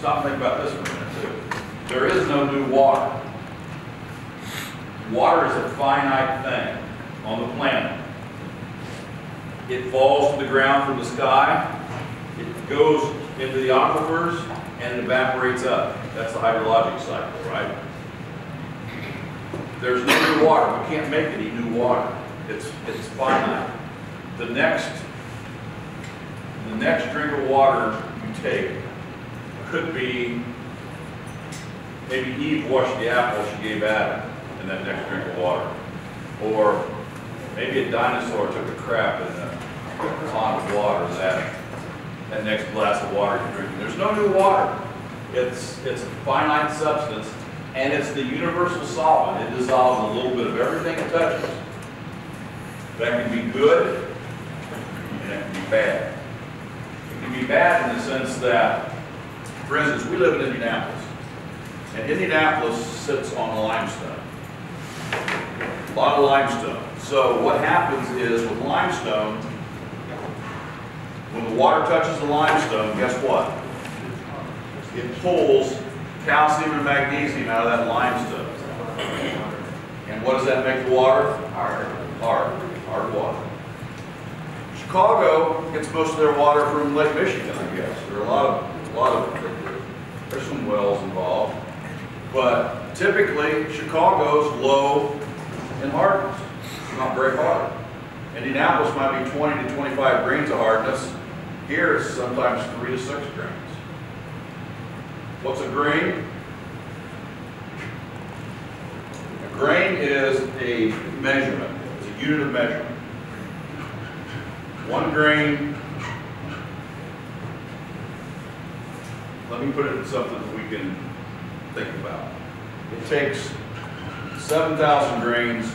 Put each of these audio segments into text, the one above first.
stop and think about this for a minute too. There is no new water. Water is a finite thing on the planet. It falls to the ground from the sky, it goes into the aquifers, and it evaporates up. That's the hydrologic cycle, right? There's no new water. We can't make any new water. It's, it's finite. The next the next drink of water you take could be, maybe Eve washed the apple she gave Adam in that next drink of water. Or maybe a dinosaur took a crap in a pond of water that, that next glass of water you're drinking. There's no new water. It's, it's a finite substance and it's the universal solvent. It dissolves a little bit of everything it touches. That can be good and that can be bad. It can be bad in the sense that, for instance, we live in Indianapolis. And Indianapolis sits on limestone. A lot of limestone. So what happens is with limestone, when the water touches the limestone, guess what? It pulls calcium and magnesium out of that limestone. And what does that make the water? Hard. Hard. Hard water. Chicago gets most of their water from Lake Michigan, I guess. There are a lot of, a lot of, there's some wells involved. But typically, Chicago's low in hardness. Not very hard. Indianapolis might be 20 to 25 grains of hardness. Here, it's sometimes three to six grains. What's a grain? A grain is a measurement. It's a unit of measurement. One grain, let me put it in something that we can think about. It takes 7,000 grains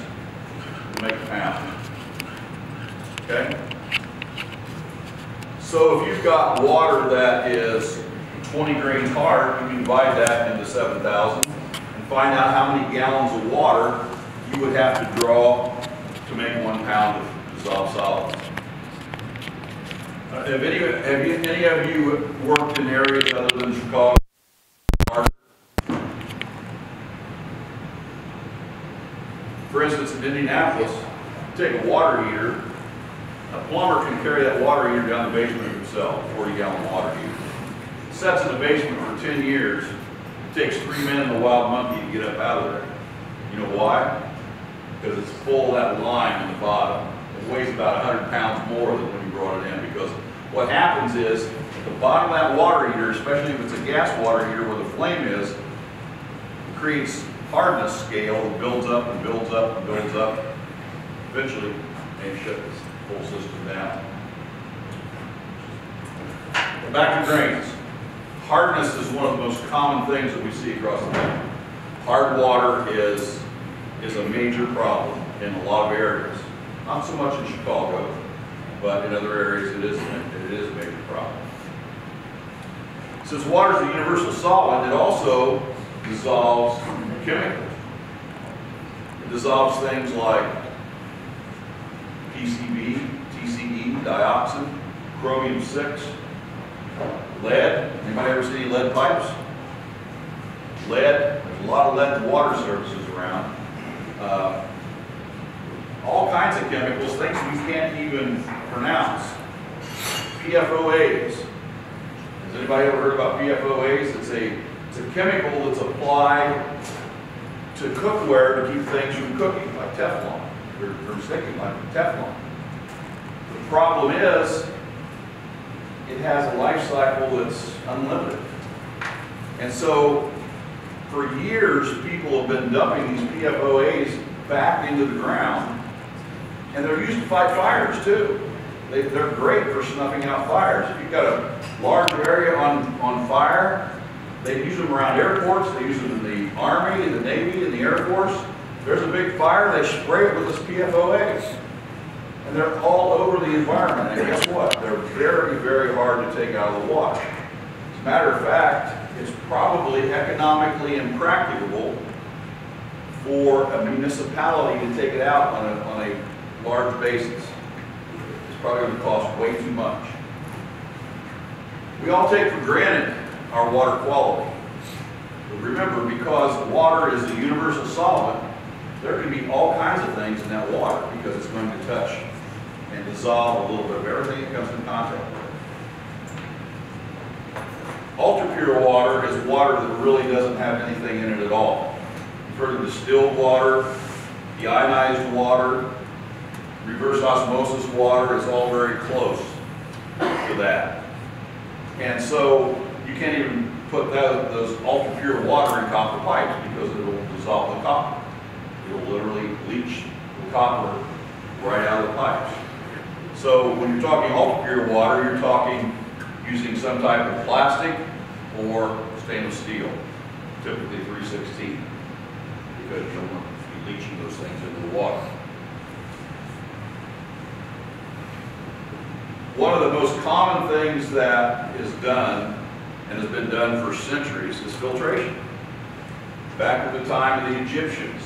to make a pound. Okay? So if you've got water that is 20 grains hard, you can divide that into 7,000 and find out how many gallons of water you would have to draw to make one pound of dissolved solids. Have any, have you, any of you worked in areas other than Chicago? For instance, in Indianapolis, take a water heater, a plumber can carry that water heater down the basement himself, 40 gallon water heater. Sets in the basement for 10 years, it takes three men and a wild monkey to get up out of there. You know why? Because it's full of that lime in the bottom. It weighs about 100 pounds more than when you brought it in what happens is the bottom of that water heater, especially if it's a gas water heater where the flame is, creates hardness scale that builds up and builds up and builds up. Eventually, may shut this whole system down. Back to drains. Hardness is one of the most common things that we see across the country. Hard water is, is a major problem in a lot of areas. Not so much in Chicago, but in other areas it is, it is a major problem. Since water is a universal solvent, it also dissolves chemicals. It dissolves things like PCB, TCE, dioxin, chromium-6, lead. Anybody ever see any lead pipes? Lead, there's a lot of lead water services around. Uh, all kinds of chemicals, things we can't even pronounce. PFOAs. Has anybody ever heard about PFOAs? It's a, it's a chemical that's applied to cookware to keep things from cooking, like Teflon, or from sticking like Teflon. The problem is, it has a life cycle that's unlimited. And so, for years, people have been dumping these PFOAs back into the ground, and they're used to fight fires too. They, they're great for snuffing out fires. If you've got a large area on, on fire, they use them around airports, they use them in the Army, in the Navy, in the Air Force. There's a big fire, they spray it with this PFOA. And they're all over the environment, and guess what? They're very, very hard to take out of the water. As a matter of fact, it's probably economically impracticable for a municipality to take it out on a, on a large basis. Probably gonna cost way too much. We all take for granted our water quality. But remember, because water is a universal solvent, there can be all kinds of things in that water because it's going to touch and dissolve a little bit of everything it comes in contact with. Ultra pure water is water that really doesn't have anything in it at all. You've heard of distilled water, deionized water, reverse osmosis water is all very close to that. And so you can't even put that, those ultra pure water in copper pipes because it'll dissolve the copper. It'll literally leach the copper right out of the pipes. So when you're talking ultra pure water, you're talking using some type of plastic or stainless steel, typically 316, because you don't want to be leaching those things into the water. One of the most common things that is done and has been done for centuries is filtration. Back at the time of the Egyptians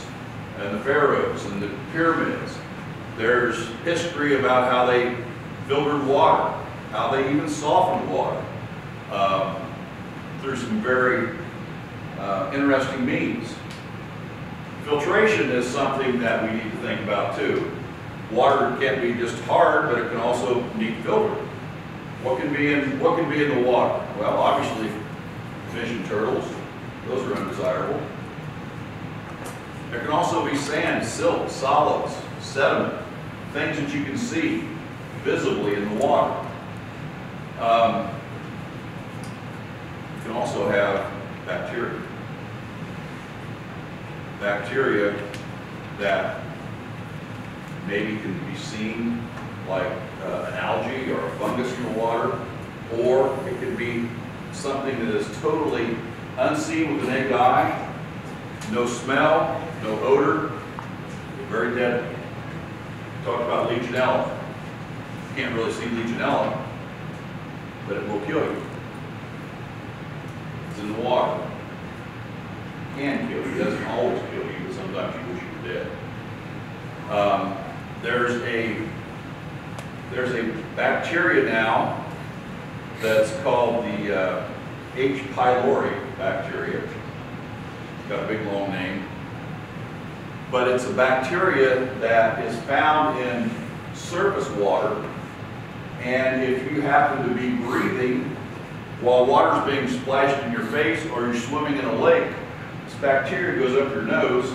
and the pharaohs and the pyramids, there's history about how they filtered water, how they even softened water um, through some very uh, interesting means. Filtration is something that we need to think about too. Water can't be just hard, but it can also need filtering. What can be in what can be in the water? Well, obviously, fish and turtles; those are undesirable. There can also be sand, silt, solids, sediment, things that you can see visibly in the water. Um, you can also have bacteria. Bacteria that maybe can be seen like uh, an algae or a fungus in the water, or it could be something that is totally unseen with the naked eye, no smell, no odor, very deadly. Talked about Legionella. You can't really see Legionella, but it will kill you. It's in the water. Can kill you, It doesn't always kill you, but sometimes you wish you were dead. Um, there's a there's a bacteria now that's called the uh, H. pylori bacteria. It's got a big long name. But it's a bacteria that is found in surface water. And if you happen to be breathing while water's being splashed in your face or you're swimming in a lake, this bacteria goes up your nose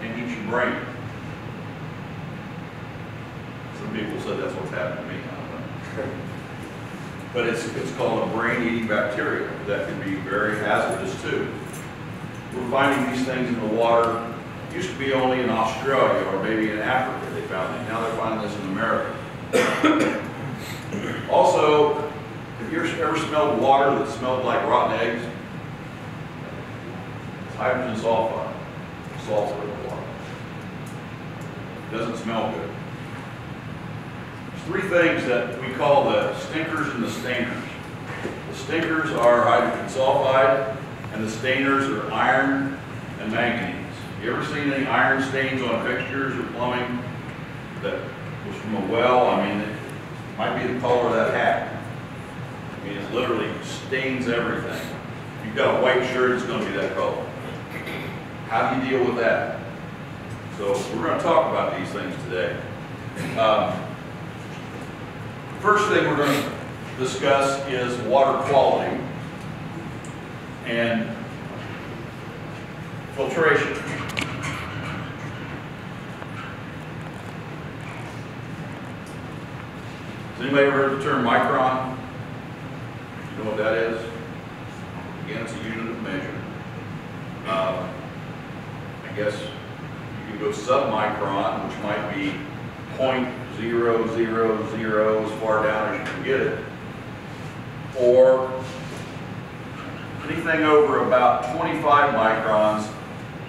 and eats your brain. Some people said that's what's happened to me. I don't know. But it's, it's called a brain-eating bacteria that can be very hazardous too. We're finding these things in the water. Used to be only in Australia or maybe in Africa they found it. Now they're finding this in America. Also, have you ever ever smelled water that smelled like rotten eggs? It's hydrogen sulfide, sulfur in the water. It Doesn't smell good. Three things that we call the stinkers and the stainers. The stinkers are hydrogen sulfide, and the stainers are iron and manganese. You ever seen any iron stains on fixtures or plumbing that was from a well? I mean, it might be the color of that hat. I mean, it literally stains everything. If you've got a white shirt, it's gonna be that color. How do you deal with that? So we're gonna talk about these things today. Um, First thing we're gonna discuss is water quality and filtration. Has anybody ever heard the term micron? You know what that is? Again, it's a unit of measure. Um, I guess you can go submicron, which might be point zero zero zero as far down as you can get it. Or anything over about 25 microns,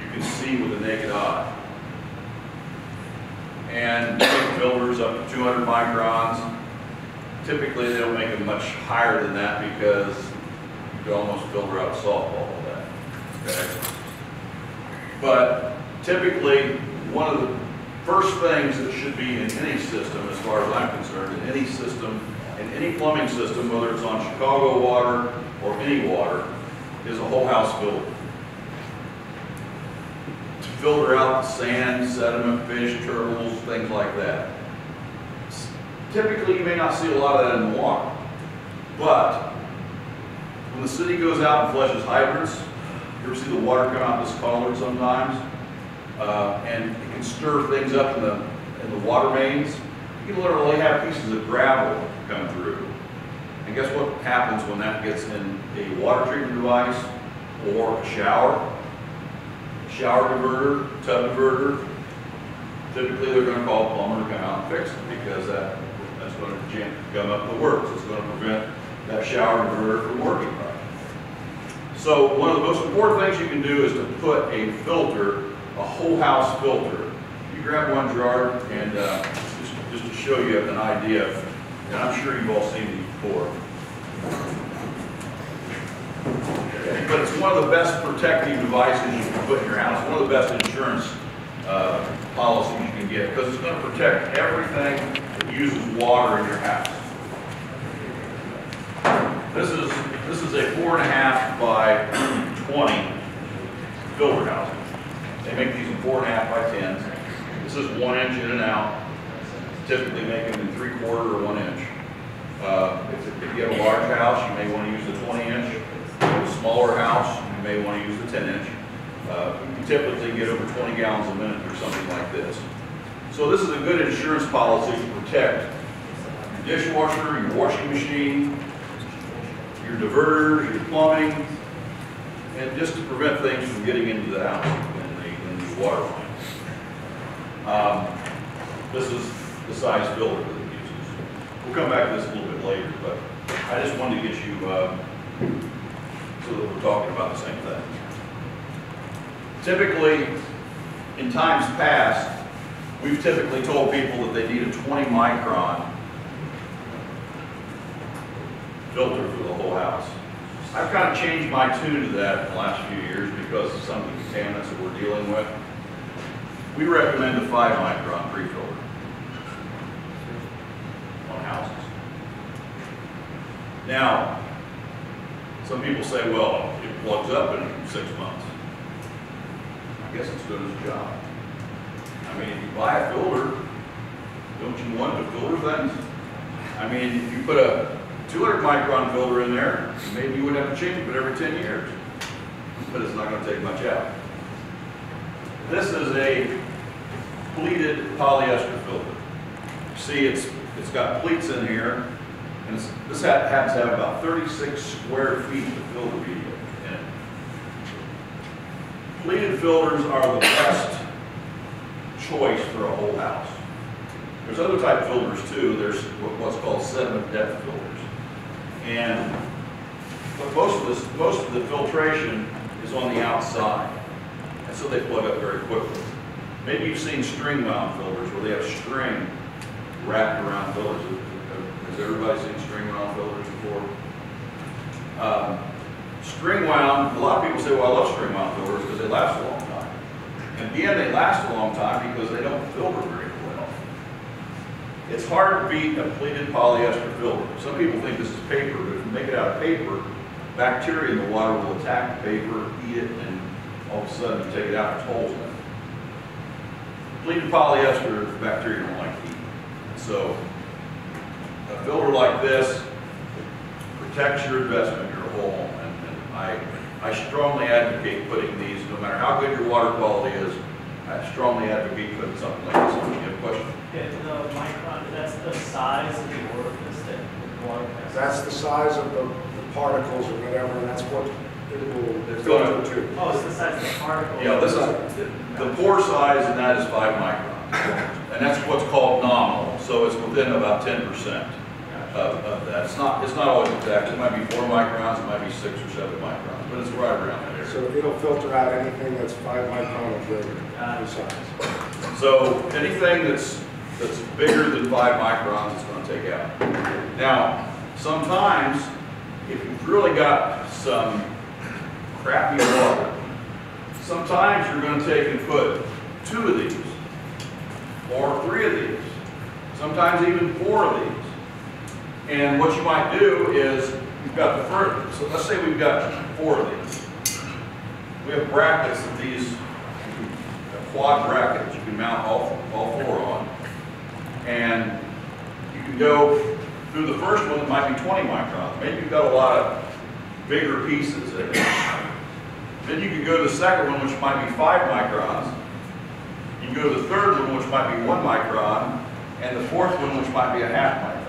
you can see with the naked eye. and filters up to 200 microns. Typically, they don't make them much higher than that because you can almost filter out softball with that. Okay? But typically, one of the first things that should be in any system, as far as I'm concerned, in any system, in any plumbing system, whether it's on Chicago water or any water, is a whole house filter. To filter out the sand, sediment, fish, turtles, things like that. Typically, you may not see a lot of that in the water, but when the city goes out and flushes hydrants, you ever see the water come out discolored sometimes? Uh, and it can stir things up in the, in the water mains. You can literally have pieces of gravel come through. And guess what happens when that gets in a water treatment device or a shower? Shower diverter, tub diverter. Typically, they're gonna call a plumber to come out and fix it because that, that's gonna jam, gum up the works. It's gonna prevent that shower diverter from working right. So one of the most important things you can do is to put a filter, a whole house filter. You grab one Gerard and uh, just, just to show you an idea, and I'm sure you've all seen these before. But it's one of the best protective devices you can put in your house, one of the best insurance uh, policies you can get, because it's going to protect everything that uses water in your house. This is, this is a four and a half by twenty filter housing. They make these in four and a half by tens. This is one inch in and out. Typically make them in three quarter or one inch. Uh, if, if you have a large house, you may want to use the twenty inch. If you have a smaller house, you may want to use the ten inch. Uh, you typically get over twenty gallons a minute or something like this. So this is a good insurance policy to protect your dishwasher, your washing machine, your diverters, your plumbing, and just to prevent things from getting into the house water line. Um, This is the size filter that it uses. We'll come back to this a little bit later, but I just wanted to get you, uh, so that we're talking about the same thing. Typically, in times past, we've typically told people that they need a 20 micron filter for the whole house. I've kind of changed my tune to that in the last few years because of some of the contaminants that we're dealing with. We recommend a five micron pre-filter on houses. Now, some people say, well, it plugs up in six months. I guess it's doing its job. I mean, if you buy a filter, don't you want to filter things? I mean, if you put a 200 micron filter in there, maybe you would have to change it every 10 years. But it's not going to take much out. This is a pleated polyester filter. See, it's, it's got pleats in here, and this ha- happens to have about 36 square feet of filter media in. Pleated filters are the best choice for a whole house. There's other type of filters too. There's what's called sediment depth filters. And, but most of this, most of the filtration is on the outside. And so they plug up very quickly. Maybe you've seen string wound filters where they have string wrapped around filters. Has everybody seen string wound filters before? Um, String wound, a lot of people say, well, I love string wound filters because they last a long time. And again, they last a long time because they don't filter very well. It's hard to beat a pleated polyester filter. Some people think this is paper, but if you make it out of paper, bacteria in the water will attack the paper, eat it, and all of a sudden you take it out, there's holes in it. Pleated polyester, bacteria don't like heat. So a filter like this protects your investment, your whole home. And and I, I strongly advocate putting these, no matter how good your water quality is, I strongly advocate putting something like this on. You have a question? Okay, the micron, that's the size of the orifice that the water passes. That's the size of the the particles or whatever, and that's what it will It's gonna- filter. Oh, it's the size of the particle. Yeah, this is, the pore size in that is five microns. And that's what's called nominal, so it's within about ten percent of, of that. It's not, it's not always exact, it might be four microns, it might be six or seven microns, but it's right around that area. So it'll filter out anything that's five micron or greater in size. So anything that's that's bigger than five microns, it's gonna take out. Now, sometimes, if you've really got some crappy water, sometimes you're gonna take and put two of these, or three of these, sometimes even four of these. And what you might do is, you've got the first, so let's say we've got four of these. We have brackets of these, quad bracket that you can mount all, all four on. And you can go through the first one, it might be 20 microns. Maybe you've got a lot of bigger pieces in it. Then you can go to the second one, which might be five microns. You can go to the third one, which might be one micron, and the fourth one, which might be a half micron.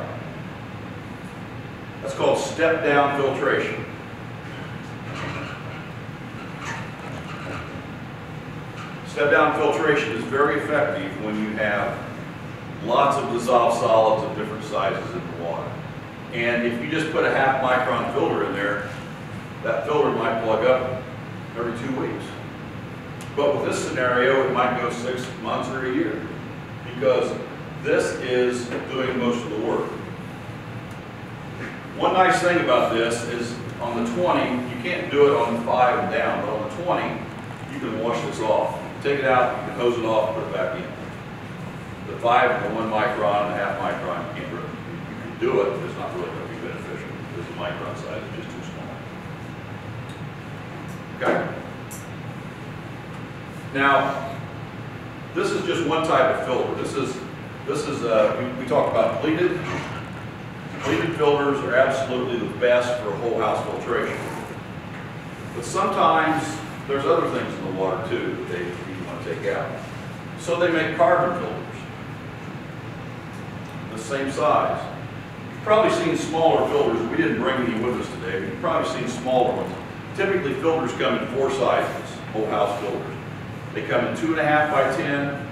That's called step-down filtration. Step-down filtration is very effective when you have lots of dissolved solids of different sizes in the water. And if you just put a half micron filter in there, that filter might plug up every two weeks. But with this scenario, it might go six months or a year, because this is doing most of the work. One nice thing about this is on the 20, you can't do it on the five and down, but on the 20, you can wash this off. Take it out, you can hose it off, put it back in. The five and the one micron and the half micron, you can't do it, but it's not really going to be beneficial, because the micron size is just too small. Okay? Now, this is just one type of filter. This is, this is, uh, we, we talked about pleated. Pleated filters are absolutely the best for whole house filtration. But sometimes, there's other things in the water too that they, you want to take out. So they make carbon filters. The same size. You've probably seen smaller filters. We didn't bring any with us today, but you've probably seen smaller ones. Typically, filters come in four sizes, whole house filters. They come in two and a half by 10,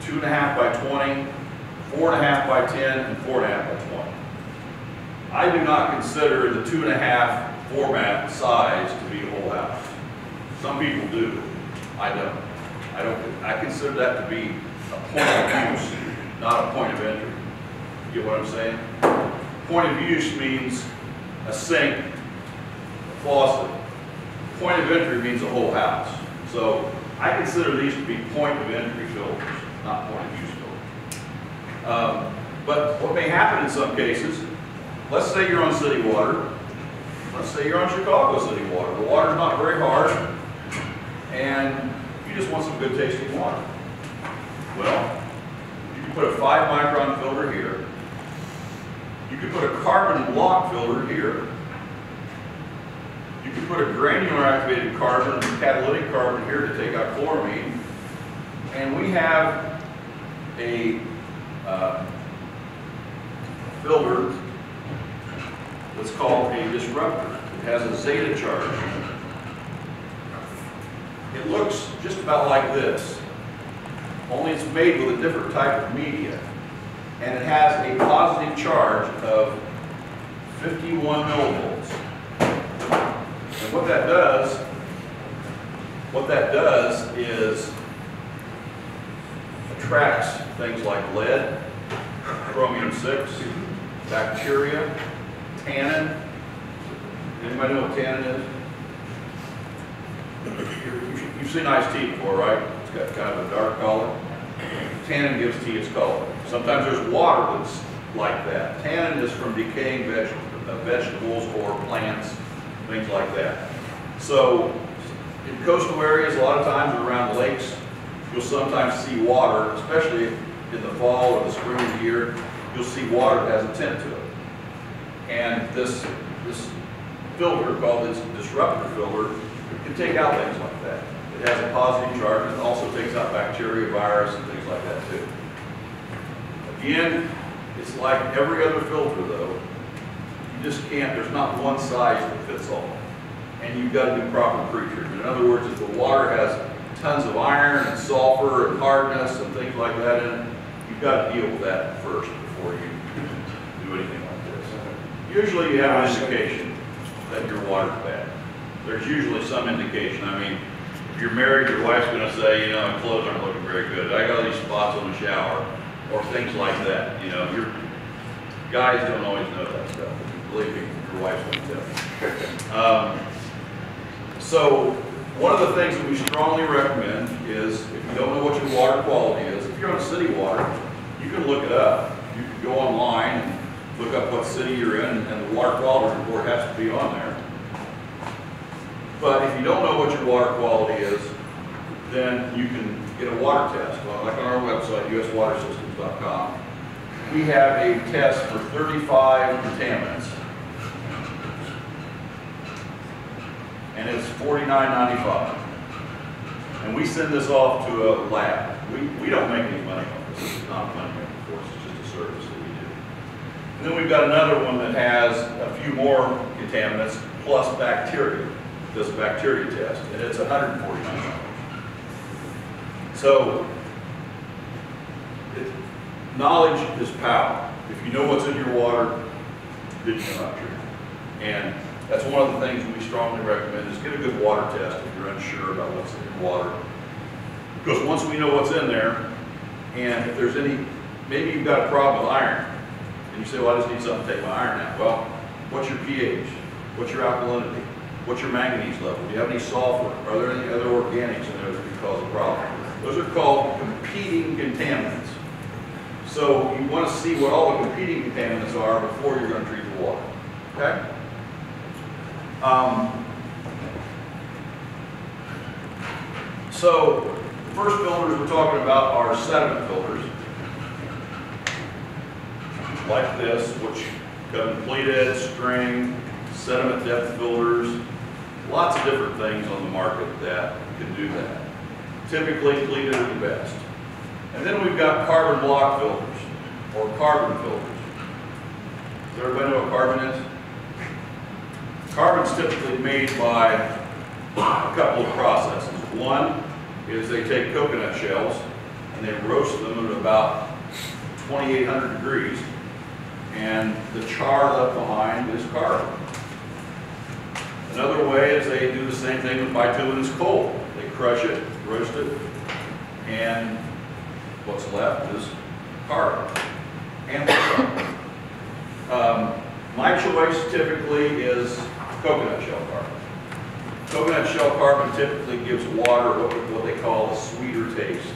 two and a half by 20, four and a half by 10, and four and a half by 20. I do not consider the two and a half format size to be a whole house. Some people do. I don't. I don't, I consider that to be a point of use, not a point of entry. You get what I'm saying? Point of use means a sink, a faucet. Point of entry means a whole house. So I consider these to be point of entry filters, not point of use filters. Um, But what may happen in some cases, let's say you're on city water, let's say you're on Chicago city water, the water's not very hard, and you just want some good tasting water. Well, you can put a five micron filter here. You could put a carbon block filter here. You could put a granular activated carbon, catalytic carbon here to take out chloramine. And we have a uh, filter that's called a disruptor. It has a zeta charge. It looks just about like this, only it's made with a different type of media. And it has a positive charge of 51 millivolts. And what that does, what that does is attracts things like lead, chromium 6, bacteria, tannin. Anybody know what tannin is? You- You've seen iced tea before, right? It's got kind of a dark color. Tannin gives tea its color. Sometimes there's water that's like that. Tannin is from decaying uh, vegetables or plants, things like that. So in coastal areas, a lot of times around lakes, you'll sometimes see water, especially in the fall or the spring of the year, you'll see water that has a tint to it. And this, this filter called this disruptor filter can take out things like that. It has a positive charge, and also takes out bacteria, virus, and things like that too. Again, it's like every other filter though. You just can't, there's not one size that fits all. And you've got to do proper pre-treatment. In other words, if the water has tons of iron and sulfur and hardness and things like that in it, you've got to deal with that first before you do anything like this. Usually you have an indication that your water's bad. There's usually some indication. I mean, if you're married, your wife's gonna say, you know, my clothes aren't looking very good. I got these spots on the shower. or things like that, you know, your, guys don't always know that stuff, believe me, your wife's gonna tell. Um, So, one of the things that we strongly recommend is, if you don't know what your water quality is, if you're on city water, you can look it up. You can go online and look up what city you're in, and the water quality report has to be on there. But if you don't know what your water quality is, then you can get a water test, Well, like on our website, uswatersystems.com. We have a test for 35 contaminants. And it's $49.95. And we send this off to a lab. We, we don't make any money on this, this is not money making us, it's just a service that we do. And then we've got another one that has a few more contaminants plus bacteria, a bacteria test, and it's $149. So, it- knowledge is power. If you know what's in your water, then you know how to. And that's one of the things we strongly recommend, is get a good water test if you're unsure about what's in your water. Because once we know what's in there, and if there's any, maybe you've got a problem with iron, and you say, well, I just need something to take my iron out. Well, what's your pH? What's your alkalinity? What's your manganese level? Do you have any sulfur? Are there any other organics in there that could cause a problem? Those are called competing contaminants. So you want to see what all the competing contaminants are before you're going to treat the water, okay? Um, So, the first filters we're talking about are sediment filters. Like this, which come in pleated, string, sediment depth filters, lots of different things on the market that can do that. Typically, pleated are the best. And then we've got carbon block filters, or carbon filters. Does everybody know what carbon is? Carbon's typically made by a couple of processes. One is they take coconut shells and they roast them at about 2,800 degrees, and the char left behind is carbon. Another way is they do the same thing with bituminous coal. They crush it, roast it, and what's left is carbon. Anthracite. Um, my choice typically is coconut shell carbon. Coconut shell carbon typically gives water what, they call a sweeter taste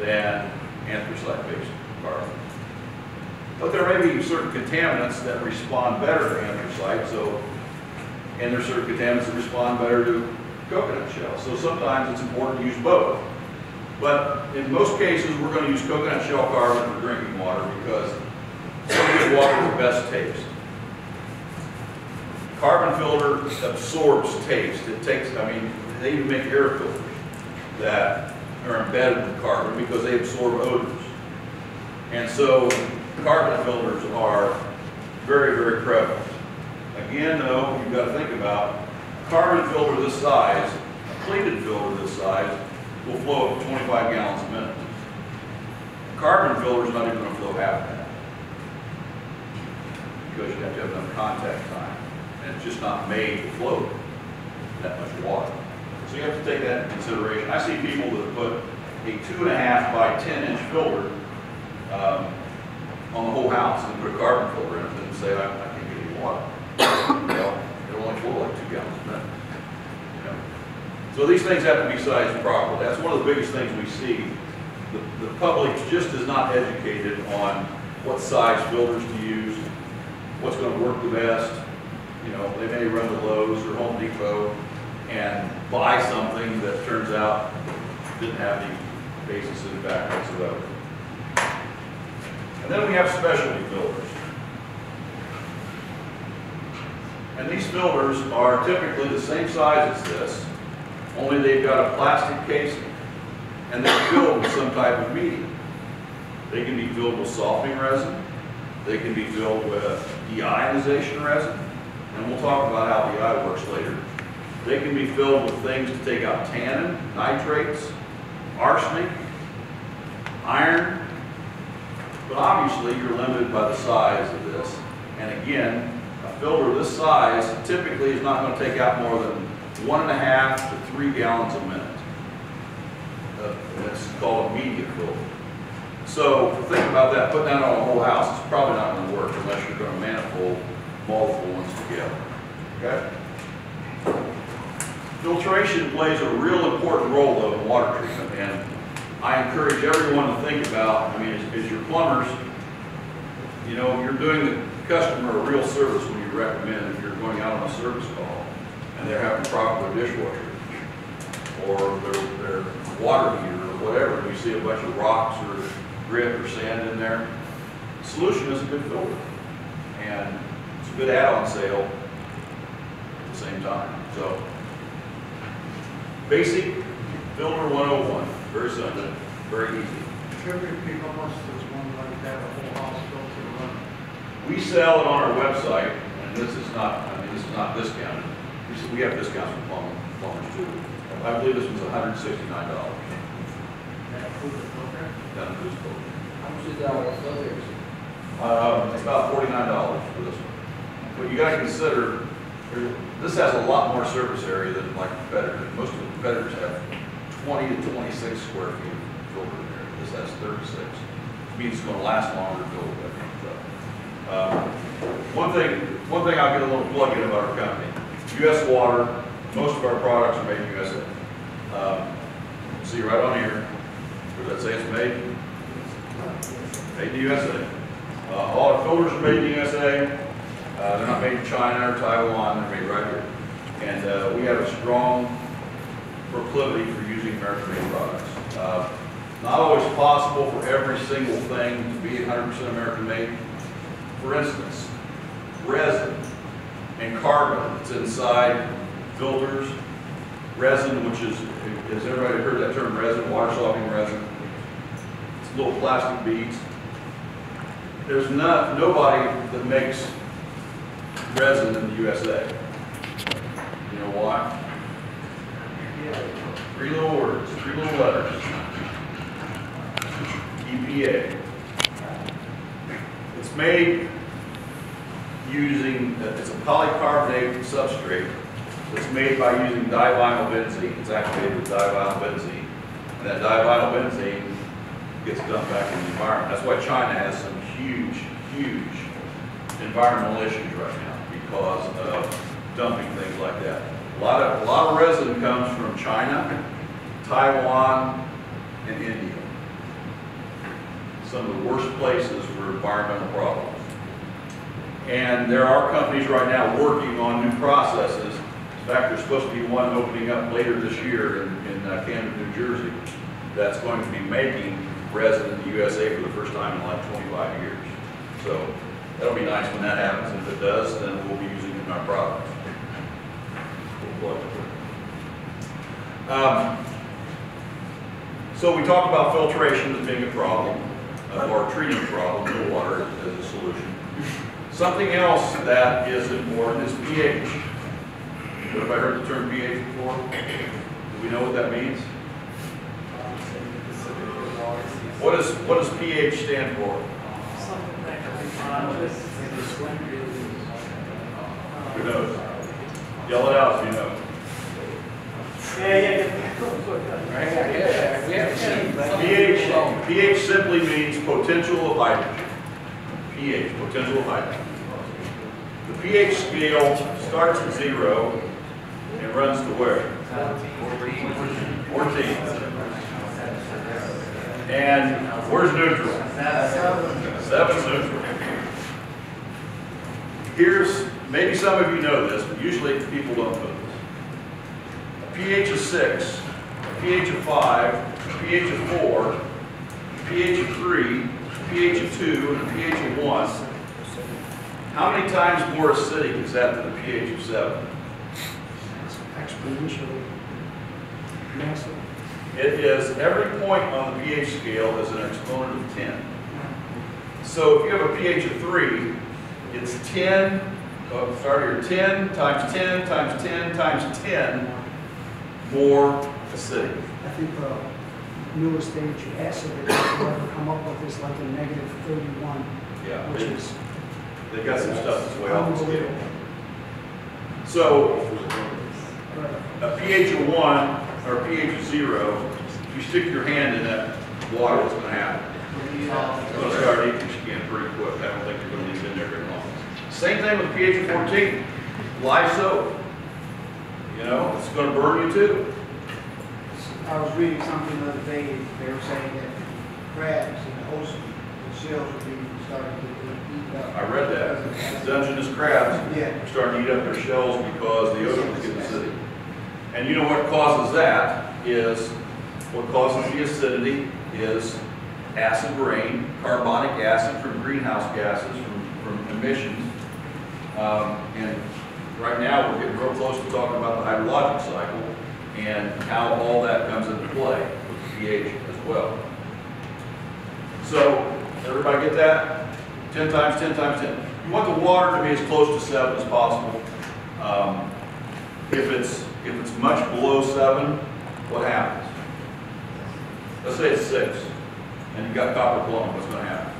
than anthracite-based carbon. But there may be certain contaminants that respond better to anthracite, so, and there's certain contaminants that respond better to coconut shell. So sometimes it's important to use both. But in most cases, we're going to use coconut shell carbon for drinking water because good water is the best taste. Carbon filter absorbs taste. It takes, I mean, they even make air filters that are embedded with carbon because they absorb odors. And so carbon filters are very, very prevalent. Again, though, you've got to think about carbon filter this size, a pleated filter this size, will flow to 25 gallons a minute. Carbon filter is not even going to flow half that. Because you have to have enough contact time, and it's just not made to float that much water. So you have to take that into consideration. I see people that put a two and a half by 10 inch filter um, on the whole house and put a carbon filter in it and say, I, I can't get any water. Well, it'll only flow like two gallons a minute. You know? So these things have to be sized properly. That's one of the biggest things we see. The, the public just is not educated on what size filters to use, what's going to work the best. You know, they may run to Lowe's or Home Depot and buy something that turns out didn't have any basis in the fact whatsoever. And then we have specialty builders. And these filters are typically the same size as this, only they've got a plastic casing. And they're filled with some type of medium. They can be filled with softening resin, they can be filled with deionization resin, and we'll talk about how DI works later. They can be filled with things to take out tannin, nitrates, arsenic, iron, but obviously you're limited by the size of this. And again, a filter this size typically is not going to take out more than one and a half to three gallons a minute. Uh, That's called a media filter. So think about that, putting that on a whole house, it's probably not gonna work unless you're gonna manifold multiple ones together, okay? Filtration plays a real important role though in water treatment, and I encourage everyone to think about, I mean, as, as your plumbers, you know, you're doing the customer a real service when you recommend if you're going out on a service call and they're having a problem with their dishwasher or their, their water heater or whatever, and you see a bunch of rocks or grit or sand in there, the solution is a good filter. And it's a good add-on sale at the same time, so. Basic filter 101, very simple, very easy. Typically, how much does one like that, a whole house go to run? We sell it on our website, and this is not, I mean, this is not discounted. We We have discounts for plumbers, plumbers too. I believe this was hundred and sixty-nine dollars. That includes the filter? That includes both. How much is that on filters? Um, it's about forty-nine dollars for this one. But you gotta consider, this has a lot more surface area than like competitors. Most of the competitors have twenty to twenty-six square feet of filter area. This has thirty-six. Means it's last longer to build it. So, um, One thing, one thing I'll get a little plug in about our company. US Water, most of our products are made in USA. Um, See right on here, where that say it's made? Made in USA. Uh, all our filters are made in USA. Uh, they're not made in China or Taiwan, they're made right here. And, uh, we have a strong proclivity for using American-made products. Uh, Not always possible for every single thing to be hundred percent American-made. For instance, resin and carbon that's inside filters, resin, which is, has everybody heard that term resin, water softening resin? It's little plastic beads. There's not, nobody that makes resin in the USA. You know why? Three little words, three little letters. EPA. It's made using, it's a polycarbonate substrate It's made by using divinyl benzene. It's activated with divinyl benzene. And that divinyl benzene gets dumped back in the environment. That's why China has some huge, huge environmental issues right now because of dumping things like that. A lot of, a lot of resin comes from China, Taiwan, and India. Some of the worst places for environmental problems. And there are companies right now working on new processes. In fact, there's supposed to be one opening up later this year in, in uh, Camden, New Jersey, that's going to be making resin in the USA for the first time in like 25 years. So that'll be nice when that happens. If it does, then we'll be using it in our products. Um, So we talked about filtration as being a problem, uh, or treating a problem, the water as a solution. Something else that is important is pH. Have I heard the term pH before? Do we know what that means? What does, what does pH stand for? Something that can be fine with Who knows? Yell it out if you know. Yeah, yeah, yeah. Right, yeah, we haven't pH, pH simply means potential of hydrogen. pH, potential of hydrogen. The pH scale starts at zero and runs to where? 14. And where's neutral? Seven's neutral. Here's, maybe some of you know this, but usually people don't know this. A pH of six, a pH of five, a pH of four, a pH of three, a pH of two, and a pH of one. How many times more acidic is that than a pH of seven? exponentially massive. It is, every point on the pH scale is an exponent of 10. So if you have a pH of 3, it's 10, oh, sorry, here, 10 times 10 times 10 times 10 more acidic. I think the newest age acid that they've ever come up with is like a negative thirty-one, Yeah. which is They've got some stuff as way off the scale. unbelievable. So a pH of 1 or a pH of 0, if you stick your hand in that water, what's going to happen? It's gonna start eating again pretty quick, I don't think they're gonna leave it in there very long. Same thing with pH of fourteen, live soap. You know, it's gonna burn you too. I was reading something the other day, they were saying that crabs in the ocean, the shells are being starting to eat up. I read that. Dungeness crabs Yeah, are starting to eat up their shells because the ocean is getting acidic. And you know what causes that is, what causes the acidity is acid rain, carbonic acid from greenhouse gases, from, from emissions. Um, and right now, we're getting real close to talking about the hydrologic cycle and how all that comes into play with pH as well. So, everybody get that? Ten times, ten times ten. You want the water to be as close to seven as possible. Um, If it's, if it's much below seven, what happens? Let's say it's six, and you got copper plumbing, what's gonna happen?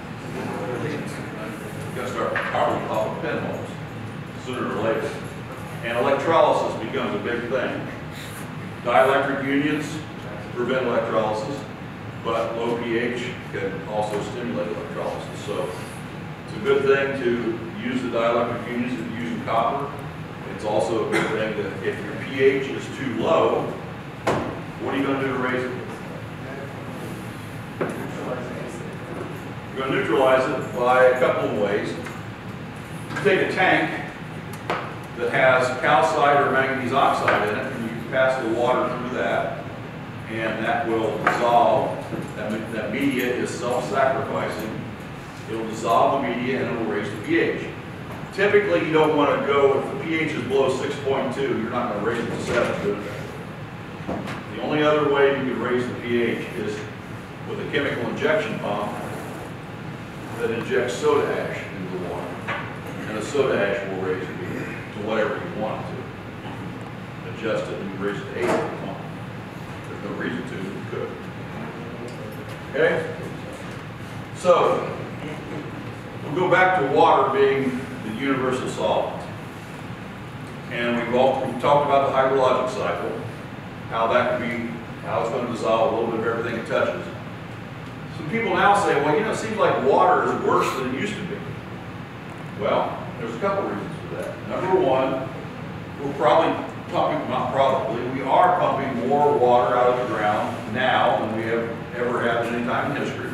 You've gotta start probably popping pinholes, sooner or later. And electrolysis becomes a big thing. Dielectric unions prevent electrolysis, but low pH can also stimulate electrolysis. So it's a good thing to use the dielectric unions if you're using copper. It's also a good thing that if your pH is too low, what are you gonna do to raise it? You're gonna neutralize it by a couple of ways. You take a tank that has calcite or magnesium oxide in it, and you pass the water through that, and that will dissolve, that, that media is self-sacrificing. It'll dissolve the media and it'll raise the pH. Typically, you don't want to go, if the pH is below six point two, you're not going to raise it to seven, do. The only other way you can raise the pH is with a chemical injection pump that injects soda ash into the water. And the soda ash will raise whatever you want to. Adjust it and raise it to eight if you want. There's no reason to, you could. Okay? So, we'll go back to water being the universal solvent. And we've all, we've talked about the hydrologic cycle, how that can be, how it's gonna dissolve a little bit of everything it touches. Some people now say, well, you know, it seems like water is worse than it used to be. Well, there's a couple reasons. Number one, we're probably pumping, not probably, we are pumping more water out of the ground now than we have ever have at any time in history.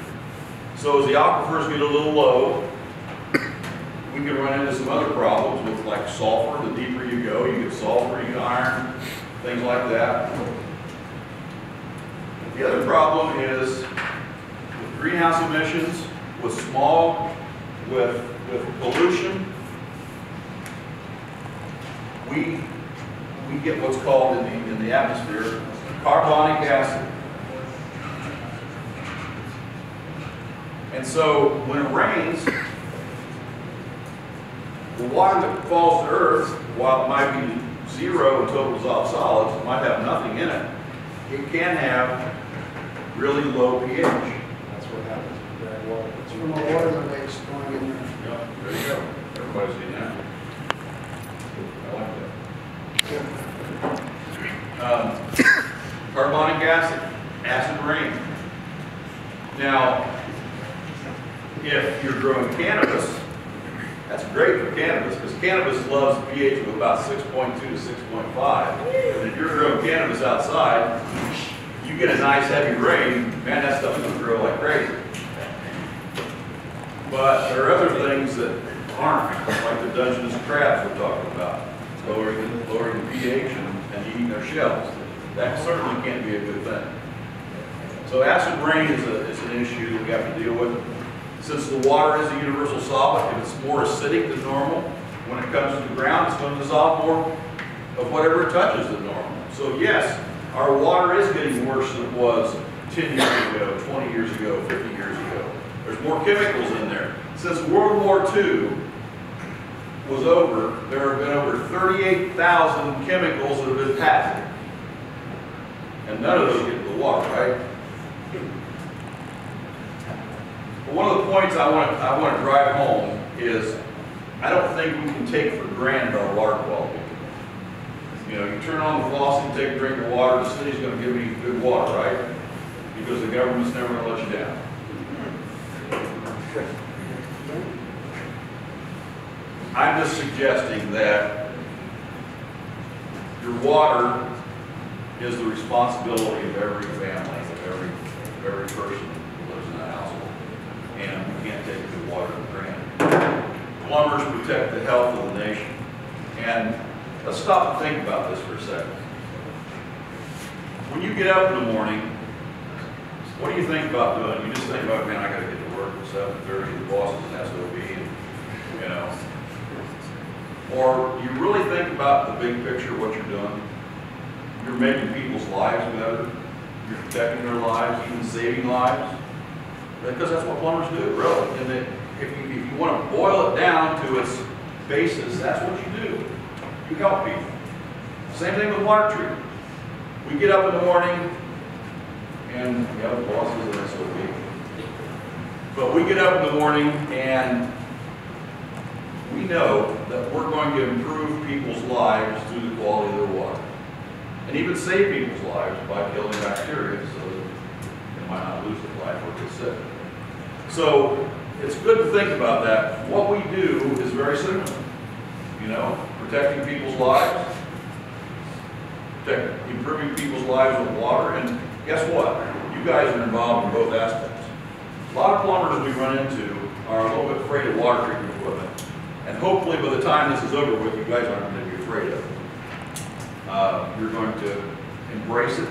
So as the aquifers get a little low, we can run into some other problems with like sulfur. The deeper you go, you get sulfur, you get iron, things like that. The other problem is with greenhouse emissions, with smog, with, with pollution, we, we get what's called in the, in the atmosphere, carbonic acid. And so when it rains, the water that falls to earth, while it might be zero in total dissolved solids, it might have nothing in it. It can have really low pH. that's what happens with bad water. It's from a water relays going in there. Yep, there you go. Everybody's seen that. I like that. Um, Carbonic acid, acid rain. Now, if you're growing cannabis, that's great for cannabis, because cannabis loves a pH of about six point two to six point five. And if you're growing cannabis outside, you get a nice heavy rain, man, that stuff's gonna grow like crazy. But there are other things that aren't, like the Dungeness crabs we're talking about, lowering, lowering the pH eating their shells. That certainly can't be a good thing. So acid rain is a, is an issue that we have to deal with. Since the water is a universal solvent, if it's more acidic than normal, when it comes to the ground, it's going to dissolve more of whatever it touches than normal. So yes, our water is getting worse than it was 10 years ago, 20 years ago, 50 years ago. There's more chemicals in there. Since World War II was over, there have been over 38,000 chemicals that have been patented. And none of those get to the water, right? But one of the points I want, I want to drive home is, I don't think we can take for granted our water quality. You know, you turn on the faucet and take a drink of water, the city's gonna give me good water, right? Because the government's never gonna let you down. I'm just suggesting that your water is the responsibility of every family, of every, of every person who lives in a household. And we can't take good water for granted. Plumbers protect the health of the nation. And let's stop and think about this for a second. When you get up in the morning, what do you think about doing? You just think about, man, I gotta get to work at seven thirty, the boss is an SOB, and, you know. Or you really think about the big picture, of what you're doing? You're making people's lives better, you're protecting their lives, even saving lives. Because that's what plumbers do, really. And if you, if you wanna boil it down to its basis, that's what you do. You help people. Same thing with water treatment. We get up in the morning, and, yeah, the boss is an SOB. But we get up in the morning and we know that we're going to improve people's lives through the quality of their water. And even save people's lives by killing bacteria so that they might not lose their life or get sick. So it's good to think about that. What we do is very similar. You know, protecting people's lives, improving people's lives with water, and guess what? You guys are involved in both aspects. A lot of plumbers we run into are a little bit afraid of water treatment equipment. And hopefully by the time this is over with, you guys aren't going to be afraid of it. Uh, you're going to embrace it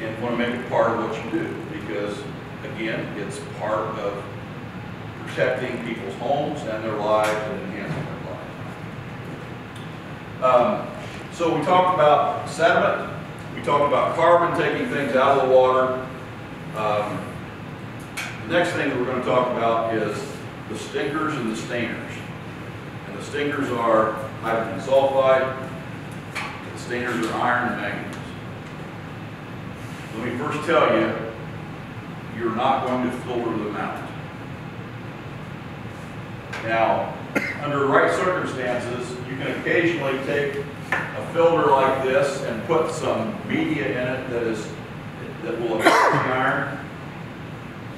and want to make it part of what you do because, again, it's part of protecting people's homes and their lives and enhancing their lives. Um, so we talked about sediment, we talked about carbon taking things out of the water. Um, the next thing that we're going to talk about is the stinkers and the stainers. The stinkers are hydrogen sulfide, the stainers are iron and manganese. Let me first tell you, you're not going to filter them out. Now, under right circumstances, you can occasionally take a filter like this and put some media in it that is, that will affect the iron.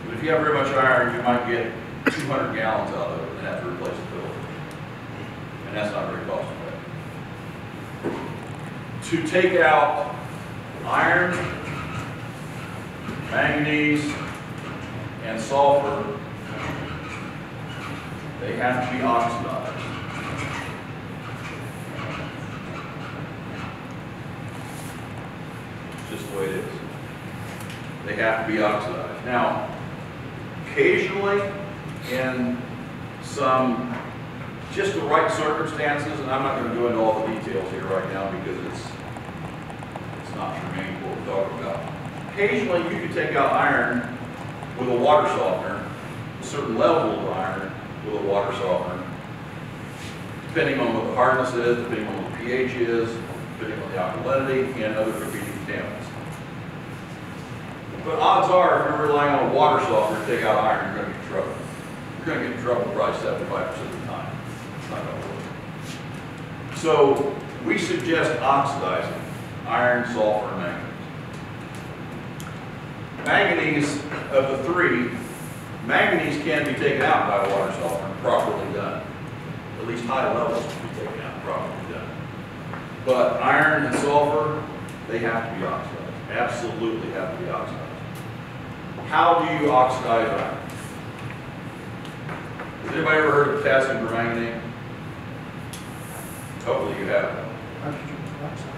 But if you have very much iron, you might get 200 gallons out of it and have to replace filter. That's not very cost effective. To take out iron, manganese, and sulfur, they have to be oxidized. Just the way it is. They have to be oxidized. Now, occasionally, in some just the right circumstances, and I'm not going to go into all the details here right now because it's it's not germane to what we're talking about. Occasionally, you can take out iron with a water softener, a certain level of iron with a water softener, depending on what the hardness is, depending on what the pH is, depending on the alkalinity, and other competing contaminants. But odds are, if you're relying on a water softener to take out iron, you're going to get in trouble. You're going to get in trouble probably 75% of the So we suggest oxidizing iron, sulfur, and manganese. Manganese, of the three, manganese can be taken out by water softener, properly done. At least high levels can be taken out, properly done. But iron and sulfur, they have to be oxidized. Absolutely have to be oxidized. How do you oxidize iron? Has anybody ever heard of potassium permanganate? Hopefully you have. Hydrogen peroxide,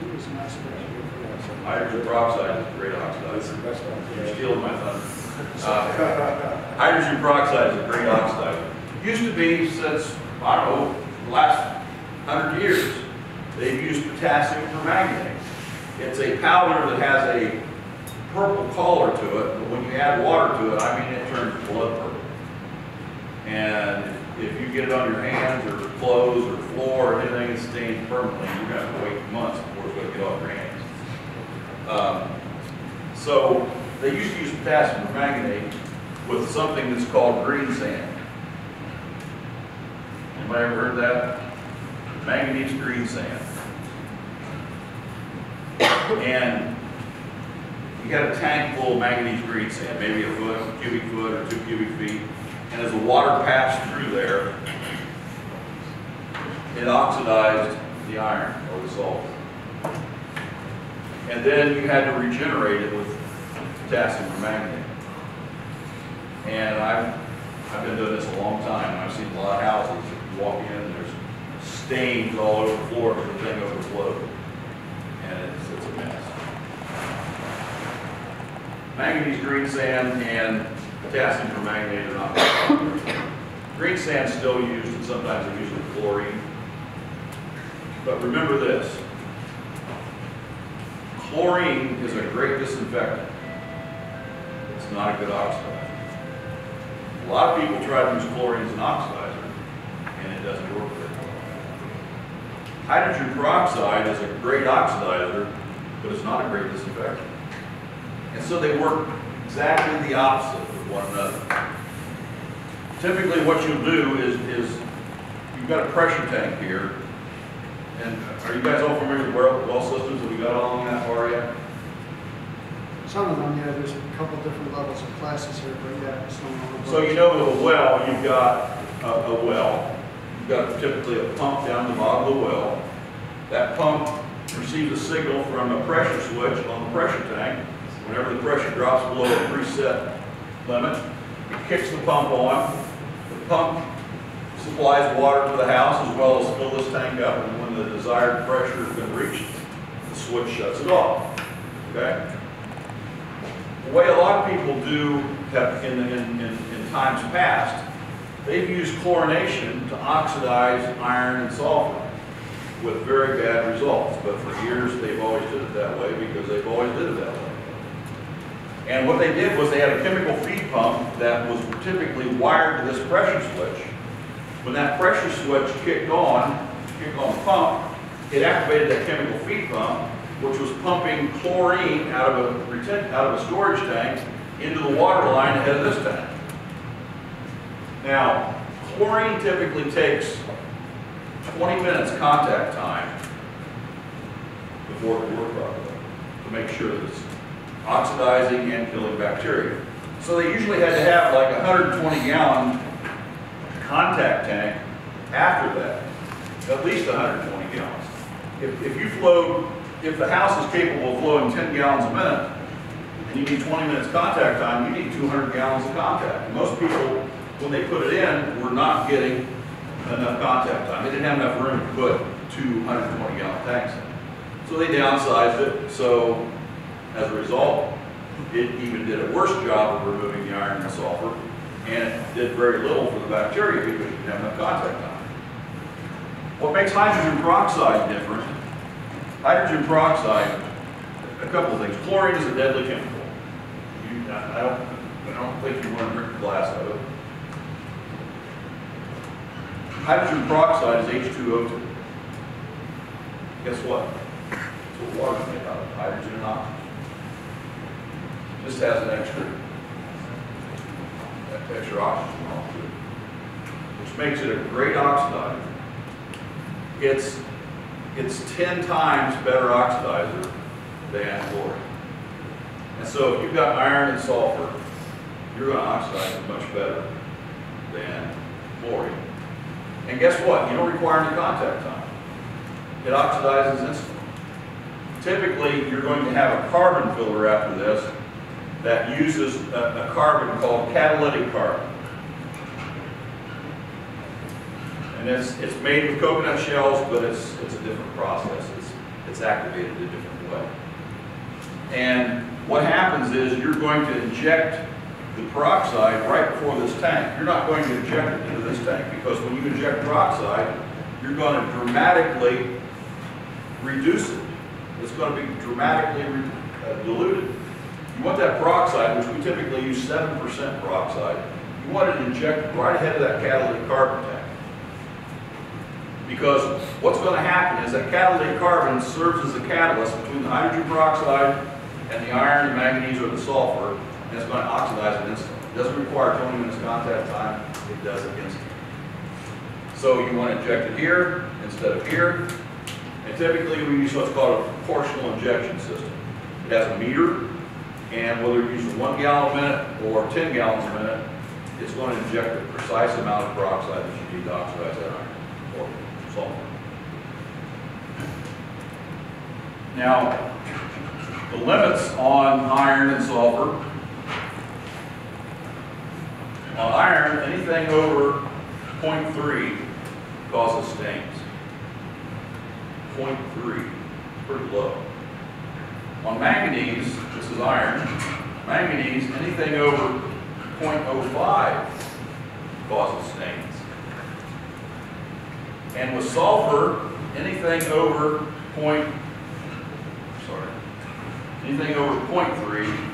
too, is an oxidation. Hydrogen peroxide is a great oxidizer. the best. You're stealing my thunder. Uh, Hydrogen peroxide is a great oxidizer. Used to be since, I don't know, last hundred years, they've used potassium permanganate. It's a powder that has a purple color to it, but when you add water to it, I mean, it turns blood purple. And if you get it on your hands or clothes or floor or anything that's stained permanently, you're gonna have to wait months before it's gonna get off your hands. Um, So they used to use potassium permanganate with something that's called green sand. Anybody ever heard that? Manganese green sand. And you got a tank full of manganese green sand, maybe a foot, cubic foot or two cubic feet, and as the water passed through there, it oxidized the iron or the salt. And then you had to regenerate it with potassium permanganate. And I've, I've been doing this a long time, I've seen a lot of houses, you walk in, and there's stains all over the floor because the thing overflowed. And it's, it's a mess. Manganese green sand and potassium permanganate are not popular. Green still used, and sometimes they use it with chlorine. But remember this, chlorine is a great disinfectant. It's not a good oxidizer. A lot of people try to use chlorine as an oxidizer, and it doesn't work very well. Hydrogen peroxide is a great oxidizer, but it's not a great disinfectant. And so they work exactly the opposite one another. Typically, what you'll do is, is you've got a pressure tank here, and are you guys all familiar with well, well systems? Have we got along that far yet? Some of them, yeah, there's a couple different levels of classes here, but yeah, some of them. So you know with a well, you've got a, a well, you've got typically a pump down the bottom of the well. That pump receives a signal from a pressure switch on the pressure tank. Whenever the pressure drops below a preset limit, it kicks the pump on. The pump supplies water to the house as well as fill this tank up, and when the desired pressure has been reached, the switch shuts it off, okay? The way a lot of people do have in, in, in, in times past, they've used chlorination to oxidize iron and sulfur with very bad results. But for years, they've always did it that way because they've always did it that way. And what they did was they had a chemical feed pump that was typically wired to this pressure switch. When that pressure switch kicked on, kicked on the pump, it activated that chemical feed pump, which was pumping chlorine out of a out of a storage tank into the water line ahead of this tank. Now, chlorine typically takes 20 minutes contact time before it can work properly to make sure that it's oxidizing and killing bacteria. So they usually had to have like a 120 gallon contact tank after that, at least 120 gallons. If, if you flow, if the house is capable of flowing 10 gallons a minute, and you need 20 minutes contact time, you need 200 gallons of contact. Most people, when they put it in, were not getting enough contact time. They didn't have enough room to put 220 gallon tanks in. So they downsized it, so as a result, it even did a worse job of removing the iron and sulfur, and it did very little for the bacteria because you didn't have enough contact time. What makes hydrogen peroxide different? Hydrogen peroxide, a couple of things. Chlorine is a deadly chemical. You, I don't, I don't think you want to drink a glass of it. Hydrogen peroxide is H2O2. Guess what? It's what water's made out of, hydrogen and oxygen. This has an extra, extra oxygen molecule, which makes it a great oxidizer. It's, it's 10 times better oxidizer than chlorine. And so if you've got iron and sulfur, you're going to oxidize it much better than chlorine. And guess what? You don't require any contact time. It oxidizes instantly. Typically, you're going to have a carbon filler after this that uses a, a carbon called catalytic carbon. And it's, it's made with coconut shells, but it's, it's a different process. It's, it's activated a different way. And what happens is you're going to inject the peroxide right before this tank. You're not going to inject it into this tank because when you inject peroxide, you're going to dramatically reduce it. It's going to be dramatically uh, diluted. You want that peroxide, which we typically use 7% peroxide, you want it injected right ahead of that catalytic carbon tank. Because what's going to happen is that catalytic carbon serves as a catalyst between the hydrogen peroxide and the iron, the manganese, or the sulfur, and it's going to oxidize it instantly. It doesn't require 20 minutes contact time, it does it instantly. So you want to inject it here instead of here. And typically we use what's called a proportional injection system. It has a meter And whether you're using one gallon a minute or 10 gallons a minute, it's going to inject the precise amount of peroxide that you need to oxidize that iron or sulfur. Now, the limits on iron and sulfur. On iron, anything over 0.3 causes stains. 0.3, pretty low. On manganese, is iron, manganese, anything over 0.05 causes stains. And with sulfur, anything over point, sorry, anything over 0.3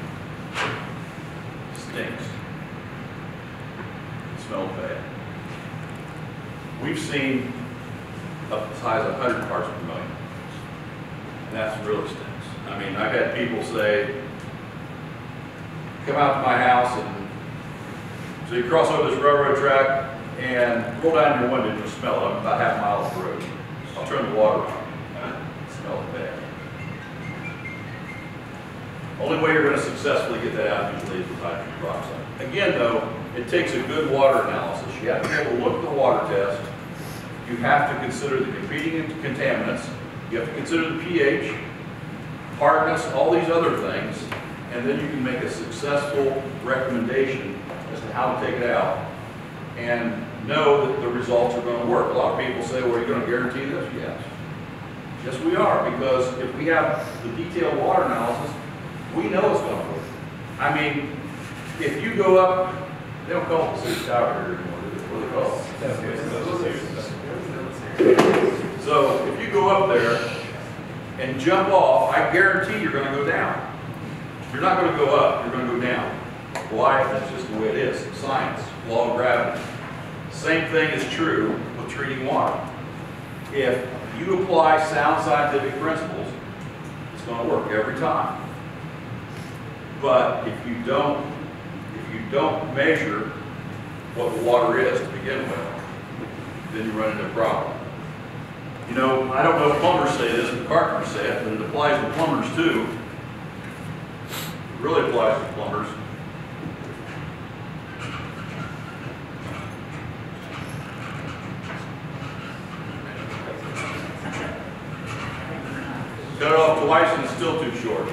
stinks. Smells bad. We've seen up as high as 100 parts per million. And that's really stinks. I mean, I've had people say, come out to my house and, so you cross over this railroad track and roll down your window and you'll smell it. I'm about half a mile off the road. I'll turn the water on. Smell it smells bad. Only way you're gonna successfully get that out usually is with hydrogen peroxide. Again, though, it takes a good water analysis. You have to be able to look at the water test. You have to consider the competing contaminants. You have to consider the pH, hardness, all these other things. And then you can make a successful recommendation as to how to take it out and know that the results are gonna work. A lot of people say, well, are you gonna guarantee this? Yes. Yes, we are, because if we have the detailed water analysis, we know it's gonna work. I mean, if you go up, they don't call it the city tower here anymore, what do they call it? So if you go up there and jump off, I guarantee you're gonna go down. You're not gonna go up, you're gonna go down. Why? That's just the way it is, science, law of gravity. Same thing is true with treating water. If you apply sound scientific principles, it's gonna work every time. But if you don't, if you don't measure what the water is to begin with, then you run into a problem. You know, I don't know if plumbers say this, but carpenters say it, but it applies to plumbers too. Really applies to plumbers. Cut it off twice and it's still too short.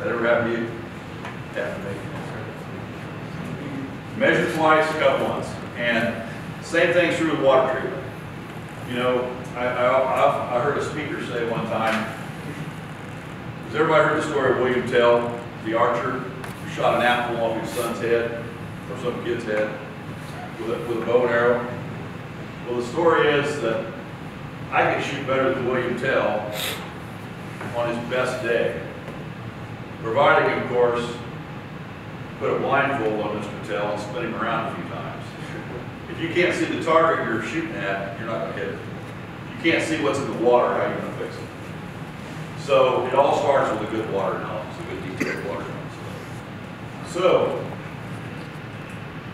That ever happened to you? Yeah. Measure twice, cut once. And same thing true with water treatment. You know, I, I, I heard a speaker say one time, has everybody heard the story of William Tell, the archer, who shot an apple off his son's head, or some kid's head, with a, with a bow and arrow? Well, the story is that I could shoot better than William Tell on his best day. Providing, of course, put a blindfold on Mr. Tell and spin him around a few times. If you can't see the target you're shooting at, you're not gonna hit it. If you can't see what's in the water, how are you gonna fix it? So it all starts with a good water analysis, a good detailed water analysis. So,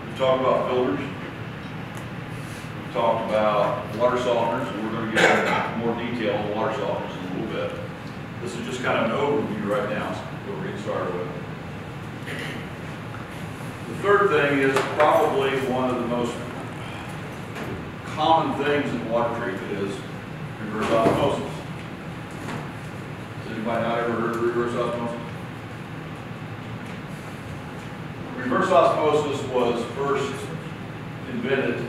we talked about filters. We talked about water softeners, and we're gonna get into more detail on water softeners in a little bit. This is just kind of an overview right now, so we'll get started with. The third thing is probably one of the most common things in water treatment is reverse osmosis. Anybody not ever heard of reverse osmosis? Reverse osmosis was first invented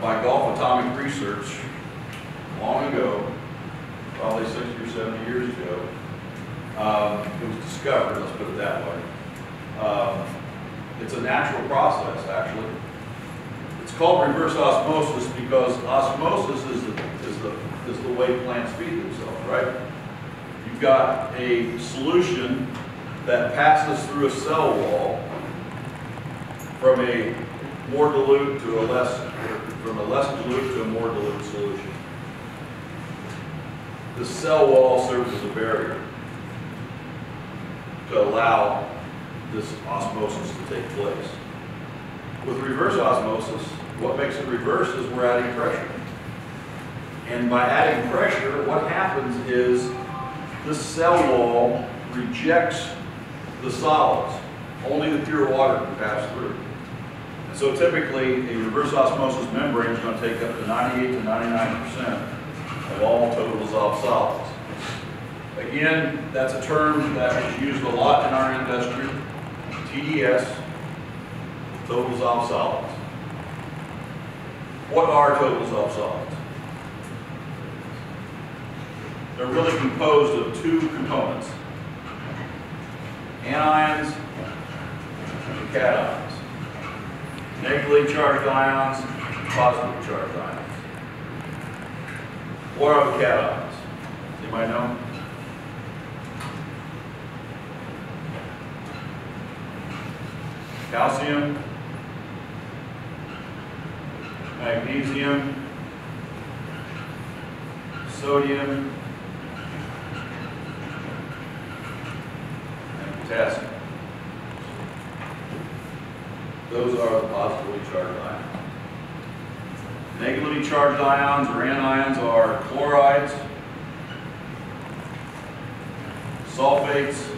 by Gulf Atomic Research long ago, probably 60 or 70 years ago. Um, it was discovered, let's put it that way. Um, it's a natural process, actually. It's called reverse osmosis because osmosis is the, is the, is the way plants feed themselves, right? Got a solution that passes through a cell wall from a more dilute to a less, from a less dilute to a more dilute solution. The cell wall serves as a barrier to allow this osmosis to take place. With reverse osmosis, what makes it reverse is we're adding pressure. And by adding pressure, what happens is this cell wall rejects the solids. Only the pure water can pass through. And so typically, a reverse osmosis membrane is going to take up to 98 to 99% of all total dissolved solids. Again, that's a term that is used a lot in our industry, TDS, total dissolved solids. What are total dissolved solids? They're really composed of two components, anions and cations. Negatively charged ions, positively charged ions. What are the cations? Anybody know? Calcium, magnesium, sodium, potassium. Those are the positively charged ions. Negatively charged ions or anions are chlorides, sulfates,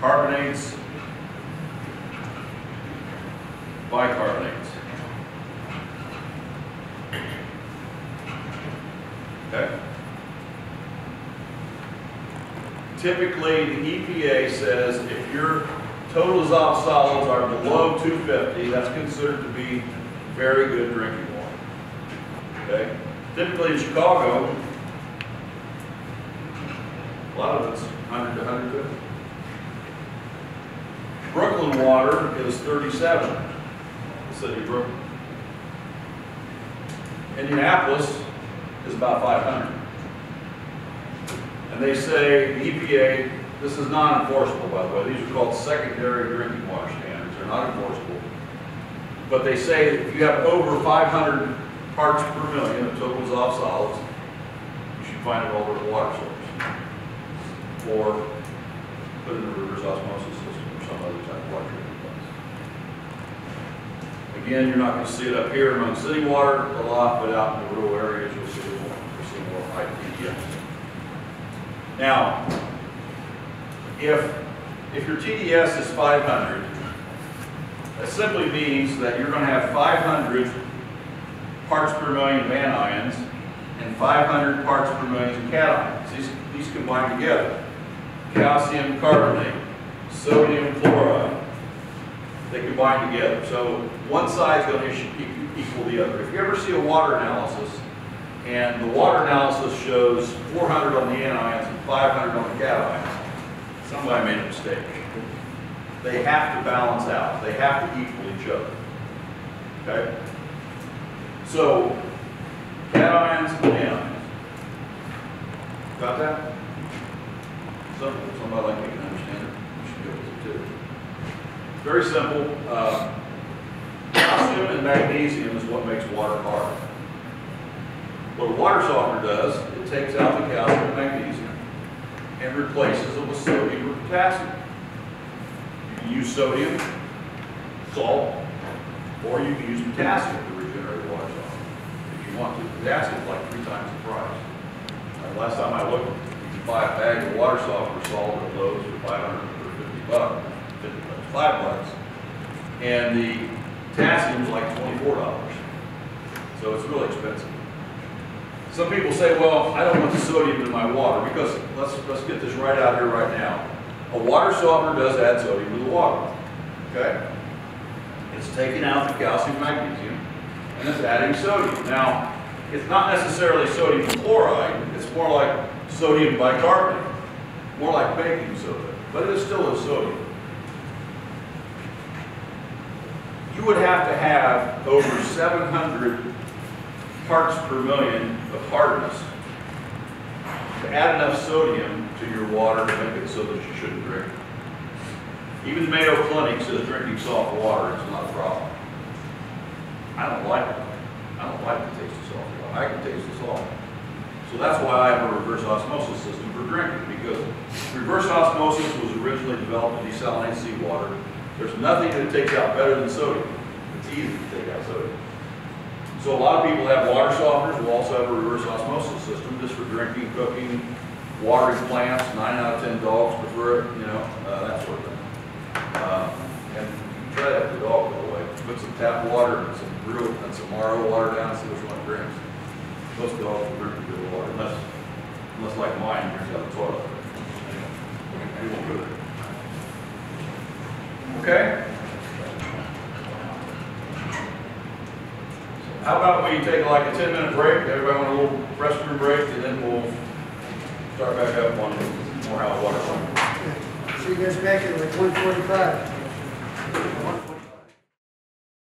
carbonates, bicarbonates. Okay. Typically, the EPA says if your total dissolved solids are below 250, that's considered to be very good drinking water. Okay? Typically in Chicago, a lot of it's 100 to 150. Brooklyn water is 37, the city of Brooklyn. Indianapolis is about 500. And they say, the EPA, this is non-enforceable, by the way, these are called secondary drinking water standards, they're not enforceable. But they say if you have over 500 parts per million of total dissolved solids, you should find it over the water source. Or put it in a reverse osmosis system or some other type of water treatment place. Again, you're not going to see it up here among city water a lot, but out in the rural areas, you'll see it more, you'll see more high TDS. Now, if, if your TDS is 500, that simply means that you're going to have 500 parts per million of anions and 500 parts per million cations. These, these combine together. Calcium carbonate, sodium chloride, they combine together. So one side is going to equal the other. If you ever see a water analysis, and the water analysis shows 400 on the anions and 500 on the cations, somebody made a mistake. They have to balance out. They have to equal each other. Okay? So, cations and anions. Got that? Simple. Somebody like me can understand it. You should be able to too. Very simple. Uh, calcium and magnesium is what makes water hard. What a water softener does, it takes out the calcium and magnesium and replaces it with sodium or potassium. You can use sodium, salt, or you can use potassium to regenerate water softener. If you want to, potassium is like three times the price. Uh, last time I looked, you could buy a bag of water softener salt at Lowe's for 550 bucks, 50 bucks, five bucks. And the potassium is like $24. So it's really expensive. Some people say, well, I don't want the sodium in my water because let's, let's get this right out here right now. A water softener does add sodium to the water, okay? It's taking out the calcium magnesium and it's adding sodium. Now, it's not necessarily sodium chloride, it's more like sodium bicarbonate, more like baking soda, but it is still a sodium. You would have to have over 700 parts per million of hardness to add enough sodium to your water to make it so that you shouldn't drink. Even the Mayo Clinic says drinking salt water is not a problem. I don't like it. I don't like the taste of salt water. I can taste the salt. So that's why I have a reverse osmosis system for drinking, because reverse osmosis was originally developed to desalinate seawater. There's nothing that takes out better than sodium. It's easy to take out sodium. So a lot of people have water softeners, will also have a reverse osmosis system just for drinking, cooking, watering plants, nine out of ten dogs prefer it, you know, uh, that sort of thing. Uh, And try that with the dog, by the way, put some tap water and some real, and some RO water down, and see which one drinks. Most dogs will drink the good water, unless, unless like mine, drinks out the toilet. Anyway, won't go there. Okay? How about we take like a 10 minute break? Everybody want a little restroom break and then we'll start back up on more hot water. See you guys back here like 145.